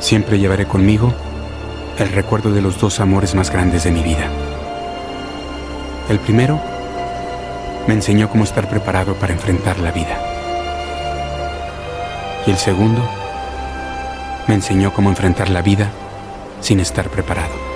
Siempre llevaré conmigo el recuerdo de los dos amores más grandes de mi vida. El primero me enseñó cómo estar preparado para enfrentar la vida. Y el segundo me enseñó cómo enfrentar la vida sin estar preparado.